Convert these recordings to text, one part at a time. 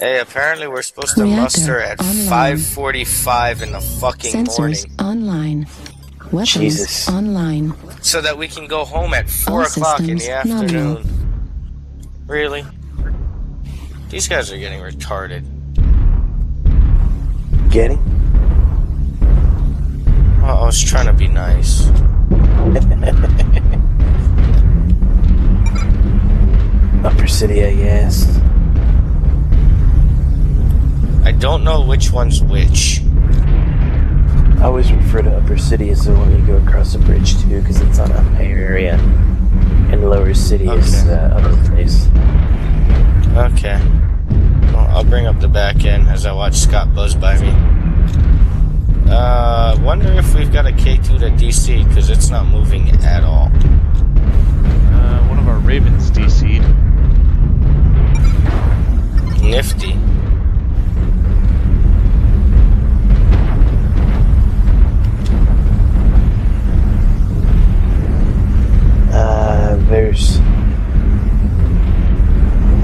Hey, apparently we're supposed to Reactor muster at 5:45 in the fucking Sensors morning, online. Weapons Jesus. online. so that we can go home at four o'clock in the systems nominal. afternoon. Really? These guys are getting retarded. Getting? Oh, I was trying to be nice. Upper City, I guess. Don't know which one's which. I always refer to Upper City as the one you go across the bridge to because it's on a higher area. And Lower City is Okay. the other place. Okay. Well, I'll bring up the back end as I watch Scott buzz by me. Uh, wonder if we've got a K2 to DC because it's not moving at all. Uh, one of our Ravens DC'd. Nifty.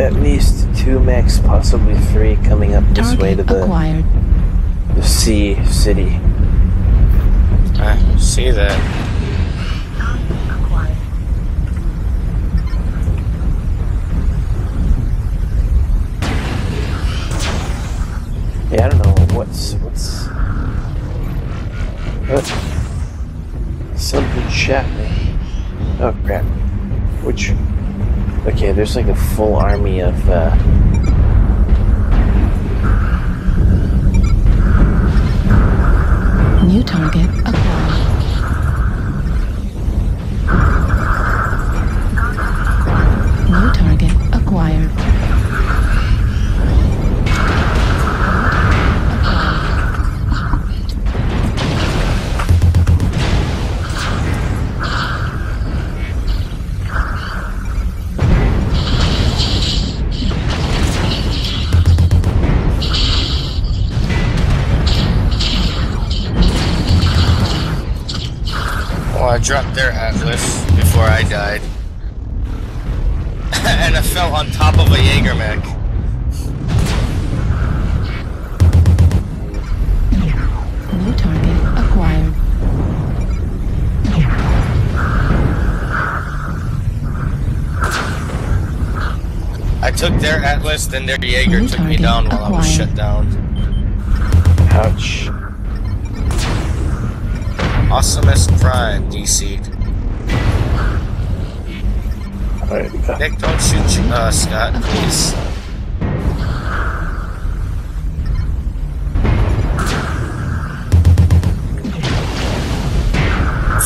At least two mechs, possibly three, coming up this way to the, acquired. the C city. I see that. Yeah, I don't know what's what's what something shot me. Oh crap! Which? Okay, there's like a full army of. uh... New target Well, I dropped their Atlas before I died. and I fell on top of a Jaeger mech. New target acquired. I took their Atlas, then their Jaeger New took me down while I was shut down. Ouch! Awesomest. Alright, uh, Nick, don't shoot uh, Scott, please.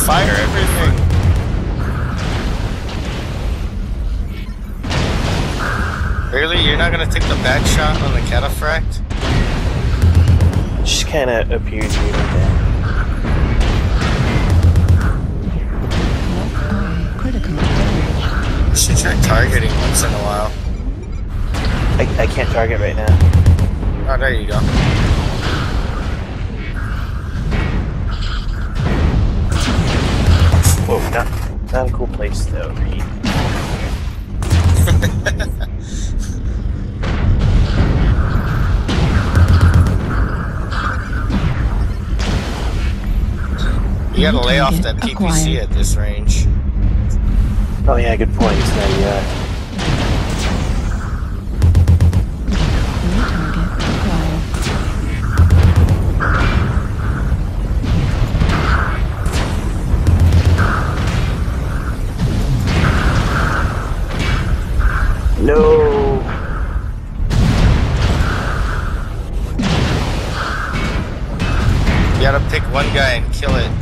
Fire everything. Really? You're not gonna take the back shot on the cataphract? just kind of appeared to me like that. Targeting once in a while. I, I can't target right now. Oh, there you go. Whoa, not not a cool place though. Reed. You gotta lay off that PPC at this range. Oh yeah, good point. It's not uh, New target acquired. no. You gotta pick one guy and kill it.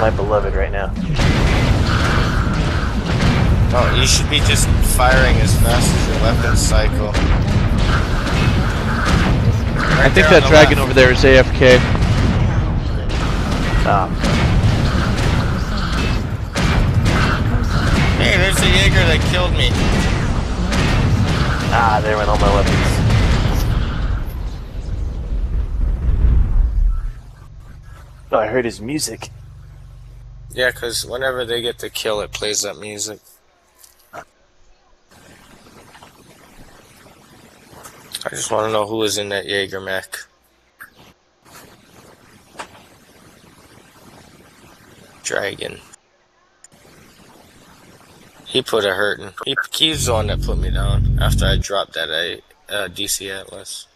My beloved right now. Oh, you should be just firing as fast as your weapon cycle. I think that dragon over there is AFK. Ah, Hey, there's the Jaeger that killed me. ah, there went all my weapons. Oh, I heard his music. Yeah, because whenever they get the kill, it plays that music. I just want to know who was in that Jaeger mech. Dragon. He put a hurtin'. He, he's the one that put me down after I dropped that uh, uh DC Atlas.